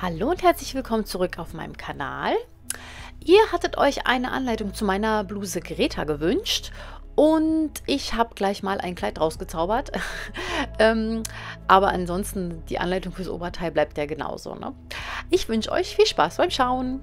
Hallo und herzlich willkommen zurück auf meinem Kanal. Ihr hattet euch eine Anleitung zu meiner Bluse Greta gewünscht und ich habe gleich mal ein Kleid rausgezaubert. ähm, aber ansonsten, die Anleitung fürs Oberteil bleibt ja genauso. Ne? Ich wünsche euch viel Spaß beim Schauen.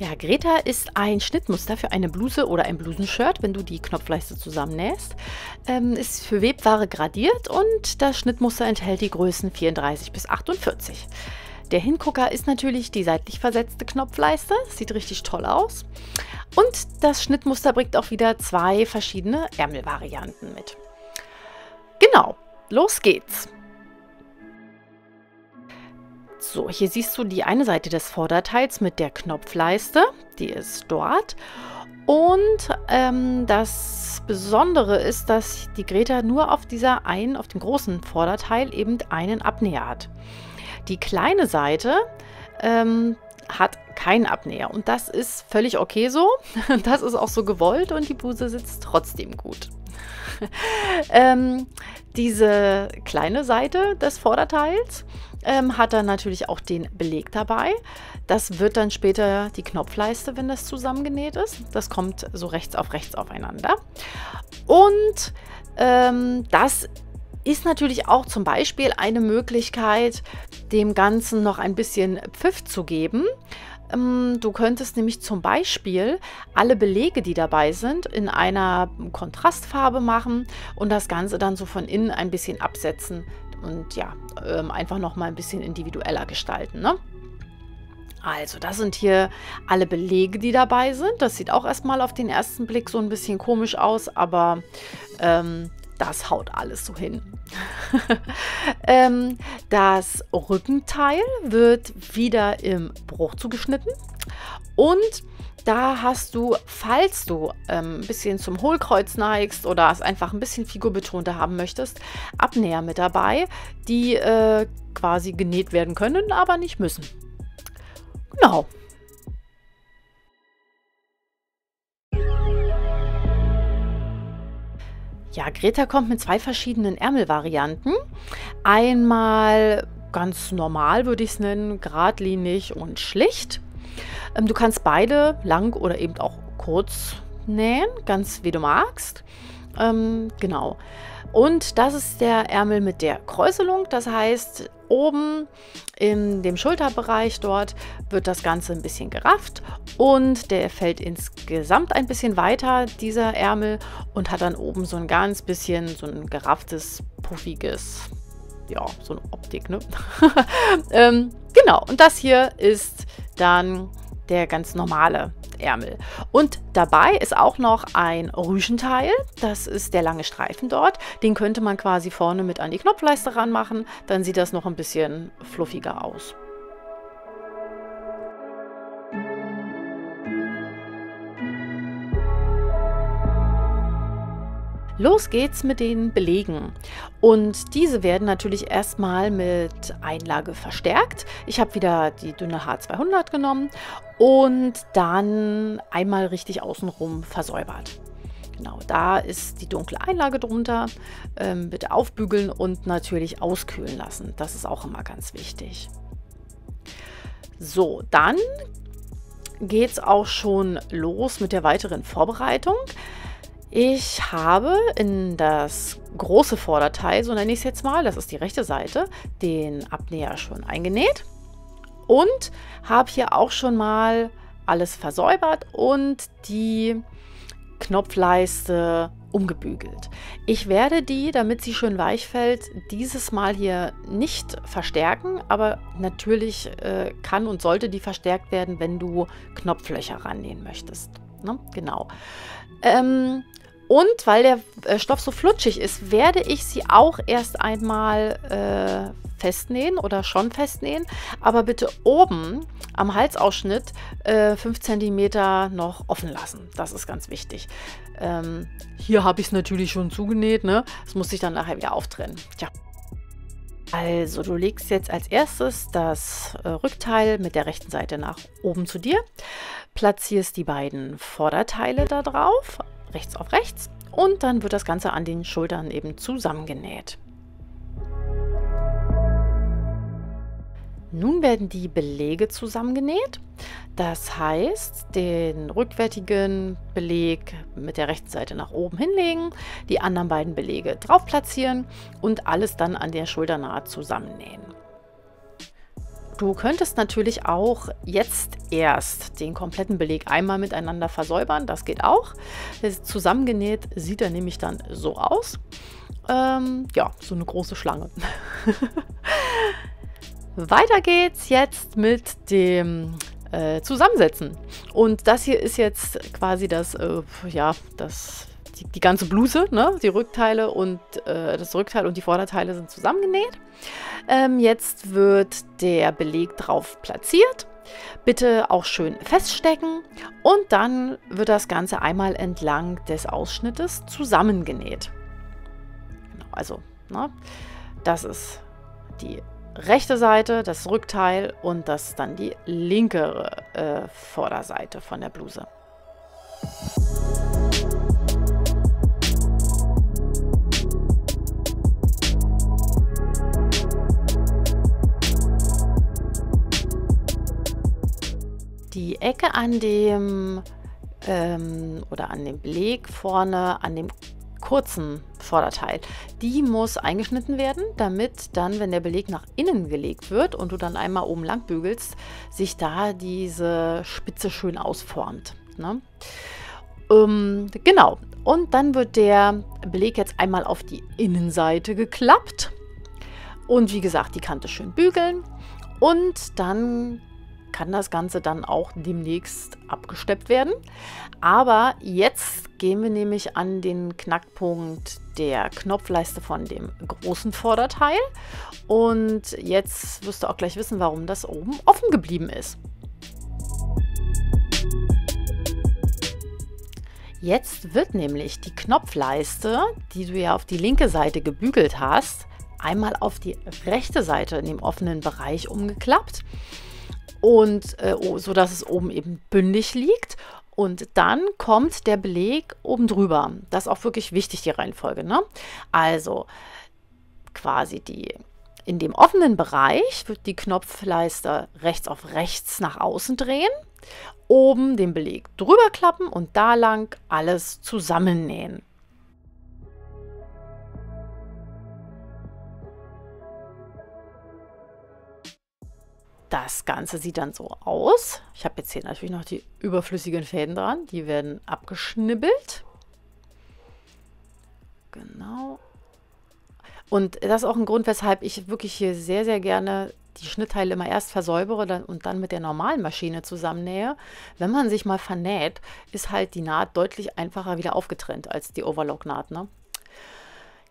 Ja, Greta ist ein Schnittmuster für eine Bluse oder ein Blusenshirt, wenn du die Knopfleiste zusammennähst. Ähm, ist für Webware gradiert und das Schnittmuster enthält die Größen 34 bis 48. Der Hingucker ist natürlich die seitlich versetzte Knopfleiste. Sieht richtig toll aus. Und das Schnittmuster bringt auch wieder zwei verschiedene Ärmelvarianten mit. Genau, los geht's. So, hier siehst du die eine Seite des Vorderteils mit der Knopfleiste. Die ist dort. Und ähm, das Besondere ist, dass die Greta nur auf dieser einen, auf dem großen Vorderteil eben einen Abnäher hat. Die kleine Seite ähm, hat keinen Abnäher und das ist völlig okay so. Das ist auch so gewollt und die Bluse sitzt trotzdem gut. ähm, diese kleine Seite des Vorderteils ähm, hat dann natürlich auch den Beleg dabei. Das wird dann später die Knopfleiste, wenn das zusammengenäht ist. Das kommt so rechts auf rechts aufeinander. Und ähm, das ist natürlich auch zum Beispiel eine Möglichkeit, dem Ganzen noch ein bisschen Pfiff zu geben. Ähm, du könntest nämlich zum Beispiel alle Belege, die dabei sind, in einer Kontrastfarbe machen und das Ganze dann so von innen ein bisschen absetzen und ja, ähm, einfach noch mal ein bisschen individueller gestalten. Ne? Also, das sind hier alle Belege, die dabei sind. Das sieht auch erstmal auf den ersten Blick so ein bisschen komisch aus, aber ähm, das haut alles so hin. ähm, das Rückenteil wird wieder im Bruch zugeschnitten und da hast du, falls du ähm, ein bisschen zum Hohlkreuz neigst oder es einfach ein bisschen figurbetonter haben möchtest, Abnäher mit dabei, die äh, quasi genäht werden können, aber nicht müssen. Genau. Ja, Greta kommt mit zwei verschiedenen Ärmelvarianten. Einmal ganz normal würde ich es nennen, geradlinig und schlicht. Ähm, du kannst beide lang oder eben auch kurz nähen, ganz wie du magst. Ähm, genau. Und das ist der Ärmel mit der Kräuselung. Das heißt, oben in dem Schulterbereich dort wird das Ganze ein bisschen gerafft und der fällt insgesamt ein bisschen weiter, dieser Ärmel, und hat dann oben so ein ganz bisschen so ein gerafftes, puffiges, ja, so eine Optik, ne? ähm, genau, und das hier ist dann der ganz normale Ärmel. Und dabei ist auch noch ein Rüschenteil. Das ist der lange Streifen dort. Den könnte man quasi vorne mit an die Knopfleiste ranmachen. Dann sieht das noch ein bisschen fluffiger aus. Los geht's mit den Belegen. Und diese werden natürlich erstmal mit Einlage verstärkt. Ich habe wieder die dünne H200 genommen und dann einmal richtig außenrum versäubert. Genau, da ist die dunkle Einlage drunter. Ähm, bitte aufbügeln und natürlich auskühlen lassen. Das ist auch immer ganz wichtig. So, dann geht es auch schon los mit der weiteren Vorbereitung. Ich habe in das große Vorderteil, so nenne ich es jetzt mal, das ist die rechte Seite, den Abnäher schon eingenäht und habe hier auch schon mal alles versäubert und die Knopfleiste umgebügelt. Ich werde die, damit sie schön weich fällt, dieses Mal hier nicht verstärken, aber natürlich äh, kann und sollte die verstärkt werden, wenn du Knopflöcher rannähen möchtest. Ne? Genau. Ähm, und weil der äh, Stoff so flutschig ist, werde ich sie auch erst einmal äh, festnähen oder schon festnähen. Aber bitte oben am Halsausschnitt äh, 5 cm noch offen lassen. Das ist ganz wichtig. Ähm, hier habe ich es natürlich schon zugenäht. Ne? Das muss ich dann nachher wieder auftrennen. Tja. Also du legst jetzt als erstes das äh, Rückteil mit der rechten Seite nach oben zu dir, platzierst die beiden Vorderteile da drauf, rechts auf rechts und dann wird das Ganze an den Schultern eben zusammengenäht. Nun werden die Belege zusammengenäht. Das heißt, den rückwärtigen Beleg mit der rechten Seite nach oben hinlegen, die anderen beiden Belege drauf platzieren und alles dann an der Schulternaht zusammennähen. Du könntest natürlich auch jetzt erst den kompletten Beleg einmal miteinander versäubern. Das geht auch. Zusammengenäht sieht er nämlich dann so aus. Ähm, ja, so eine große Schlange. Weiter geht's jetzt mit dem äh, Zusammensetzen. Und das hier ist jetzt quasi das, äh, ja, das, die, die, ganze Bluse, ne? Die Rückteile und äh, das Rückteil und die Vorderteile sind zusammengenäht. Ähm, jetzt wird der Beleg drauf platziert. Bitte auch schön feststecken und dann wird das Ganze einmal entlang des Ausschnittes zusammengenäht. Genau, also, ne? das ist die rechte Seite, das Rückteil und das dann die linke äh, Vorderseite von der Bluse. Ecke an dem ähm, oder an dem Beleg vorne, an dem kurzen Vorderteil. Die muss eingeschnitten werden, damit dann, wenn der Beleg nach innen gelegt wird und du dann einmal oben lang bügelst, sich da diese Spitze schön ausformt. Ne? Ähm, genau. Und dann wird der Beleg jetzt einmal auf die Innenseite geklappt. Und wie gesagt, die Kante schön bügeln. Und dann kann das Ganze dann auch demnächst abgesteppt werden. Aber jetzt gehen wir nämlich an den Knackpunkt der Knopfleiste von dem großen Vorderteil. Und jetzt wirst du auch gleich wissen, warum das oben offen geblieben ist. Jetzt wird nämlich die Knopfleiste, die du ja auf die linke Seite gebügelt hast, einmal auf die rechte Seite in dem offenen Bereich umgeklappt und äh, so dass es oben eben bündig liegt. Und dann kommt der Beleg oben drüber. Das ist auch wirklich wichtig, die Reihenfolge. Ne? Also quasi die in dem offenen Bereich wird die Knopfleiste rechts auf rechts nach außen drehen, oben den Beleg drüber klappen und da lang alles zusammennähen. Das Ganze sieht dann so aus. Ich habe jetzt hier natürlich noch die überflüssigen Fäden dran. Die werden abgeschnibbelt. Genau. Und das ist auch ein Grund, weshalb ich wirklich hier sehr, sehr gerne die Schnittteile immer erst versäubere und dann mit der normalen Maschine zusammennähe. Wenn man sich mal vernäht, ist halt die Naht deutlich einfacher wieder aufgetrennt als die Overlock-Naht. Ne?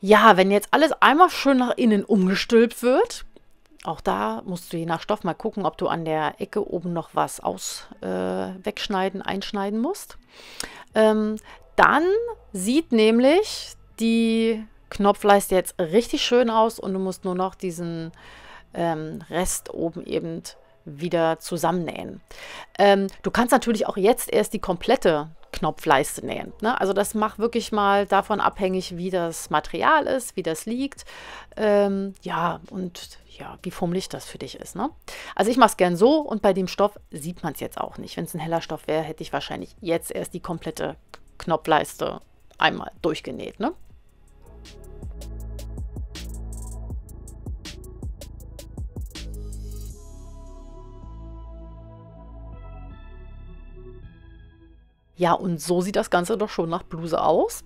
Ja, wenn jetzt alles einmal schön nach innen umgestülpt wird, auch da musst du je nach Stoff mal gucken, ob du an der Ecke oben noch was aus äh, wegschneiden, einschneiden musst. Ähm, dann sieht nämlich die Knopfleiste jetzt richtig schön aus und du musst nur noch diesen ähm, Rest oben eben wieder zusammennähen. Ähm, du kannst natürlich auch jetzt erst die komplette Knopfleiste nähen. Ne? Also das macht wirklich mal davon abhängig, wie das Material ist, wie das liegt. Ähm, ja, und ja, wie fummelig das für dich ist. Ne? Also ich mache es gern so und bei dem Stoff sieht man es jetzt auch nicht. Wenn es ein heller Stoff wäre, hätte ich wahrscheinlich jetzt erst die komplette Knopfleiste einmal durchgenäht. Ne? Ja, und so sieht das Ganze doch schon nach Bluse aus.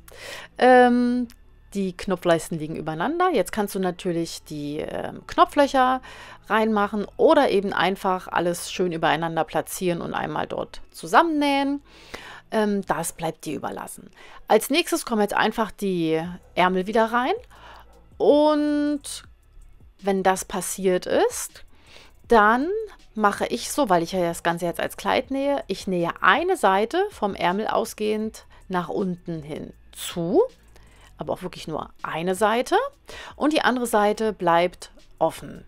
Ähm, die Knopfleisten liegen übereinander. Jetzt kannst du natürlich die äh, Knopflöcher reinmachen oder eben einfach alles schön übereinander platzieren und einmal dort zusammennähen. Ähm, das bleibt dir überlassen. Als nächstes kommen jetzt einfach die Ärmel wieder rein. Und wenn das passiert ist, dann mache ich so, weil ich ja das Ganze jetzt als Kleid nähe, ich nähe eine Seite vom Ärmel ausgehend nach unten hin zu, aber auch wirklich nur eine Seite und die andere Seite bleibt offen.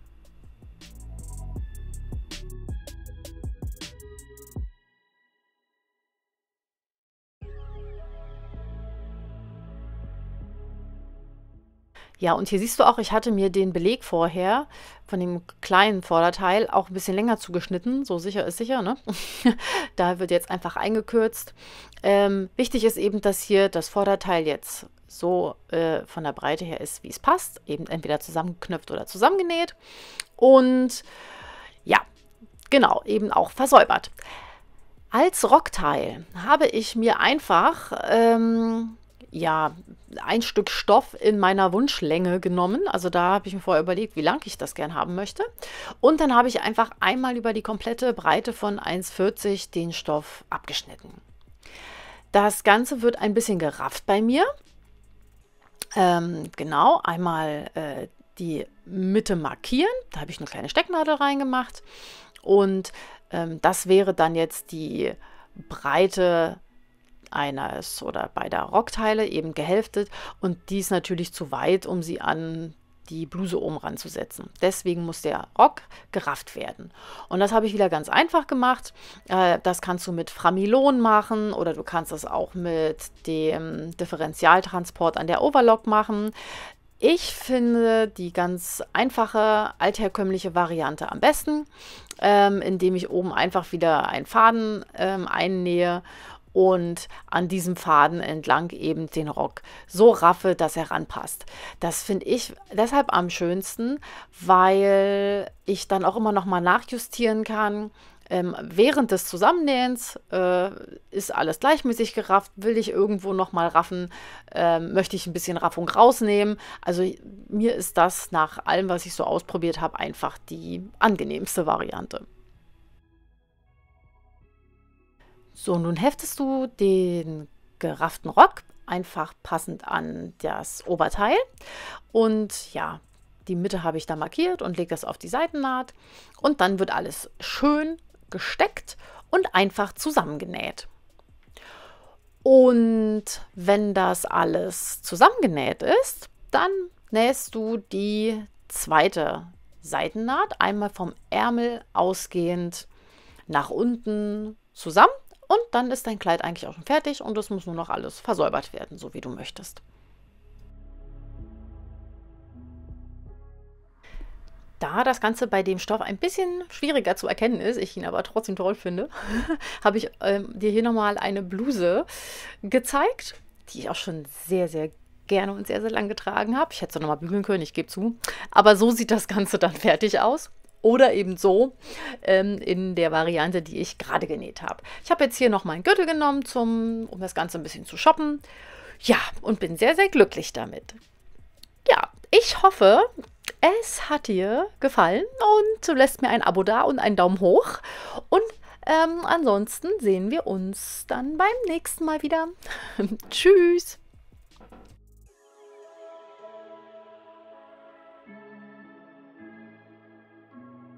Ja, und hier siehst du auch, ich hatte mir den Beleg vorher von dem kleinen Vorderteil auch ein bisschen länger zugeschnitten. So sicher ist sicher, ne? da wird jetzt einfach eingekürzt. Ähm, wichtig ist eben, dass hier das Vorderteil jetzt so äh, von der Breite her ist, wie es passt. Eben entweder zusammengeknüpft oder zusammengenäht. Und ja, genau, eben auch versäubert. Als Rockteil habe ich mir einfach ähm, ja, ein Stück Stoff in meiner Wunschlänge genommen. Also da habe ich mir vorher überlegt, wie lang ich das gern haben möchte. Und dann habe ich einfach einmal über die komplette Breite von 1,40 den Stoff abgeschnitten. Das Ganze wird ein bisschen gerafft bei mir. Ähm, genau, einmal äh, die Mitte markieren. Da habe ich eine kleine Stecknadel reingemacht. Und ähm, das wäre dann jetzt die Breite eines oder beider Rockteile eben gehälftet und die ist natürlich zu weit, um sie an die Bluse oben ranzusetzen. Deswegen muss der Rock gerafft werden. Und das habe ich wieder ganz einfach gemacht. Äh, das kannst du mit Framilon machen oder du kannst das auch mit dem Differentialtransport an der Overlock machen. Ich finde die ganz einfache, altherkömmliche Variante am besten, ähm, indem ich oben einfach wieder einen Faden ähm, einnähe und an diesem Faden entlang eben den Rock so raffe, dass er ranpasst. Das finde ich deshalb am schönsten, weil ich dann auch immer noch mal nachjustieren kann. Ähm, während des Zusammennähens äh, ist alles gleichmäßig gerafft. Will ich irgendwo noch mal raffen, äh, möchte ich ein bisschen Raffung rausnehmen. Also mir ist das nach allem, was ich so ausprobiert habe, einfach die angenehmste Variante. So, nun heftest du den gerafften Rock einfach passend an das Oberteil. Und ja, die Mitte habe ich da markiert und lege das auf die Seitennaht. Und dann wird alles schön gesteckt und einfach zusammengenäht. Und wenn das alles zusammengenäht ist, dann nähst du die zweite Seitennaht einmal vom Ärmel ausgehend nach unten zusammen und dann ist dein Kleid eigentlich auch schon fertig und es muss nur noch alles versäubert werden, so wie du möchtest. Da das Ganze bei dem Stoff ein bisschen schwieriger zu erkennen ist, ich ihn aber trotzdem toll finde, habe ich ähm, dir hier nochmal eine Bluse gezeigt, die ich auch schon sehr, sehr gerne und sehr, sehr lang getragen habe. Ich hätte sie nochmal bügeln können, ich gebe zu. Aber so sieht das Ganze dann fertig aus oder eben so ähm, in der Variante, die ich gerade genäht habe. Ich habe jetzt hier noch meinen Gürtel genommen, zum, um das Ganze ein bisschen zu shoppen. Ja, und bin sehr, sehr glücklich damit. Ja, ich hoffe, es hat dir gefallen und lässt mir ein Abo da und einen Daumen hoch. Und ähm, ansonsten sehen wir uns dann beim nächsten Mal wieder. Tschüss!